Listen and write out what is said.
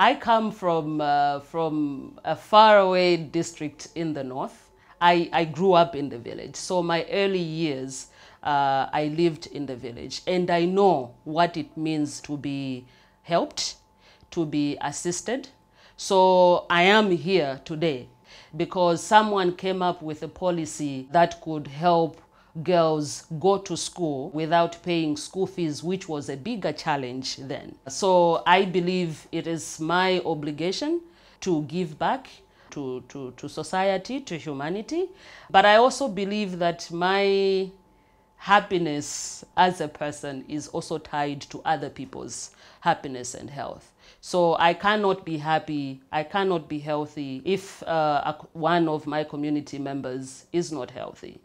I come from, uh, from a faraway district in the north. I, I grew up in the village. So my early years, uh, I lived in the village. And I know what it means to be helped, to be assisted. So I am here today because someone came up with a policy that could help girls go to school without paying school fees, which was a bigger challenge then. So I believe it is my obligation to give back to, to, to society, to humanity. But I also believe that my happiness as a person is also tied to other people's happiness and health. So I cannot be happy, I cannot be healthy if uh, one of my community members is not healthy.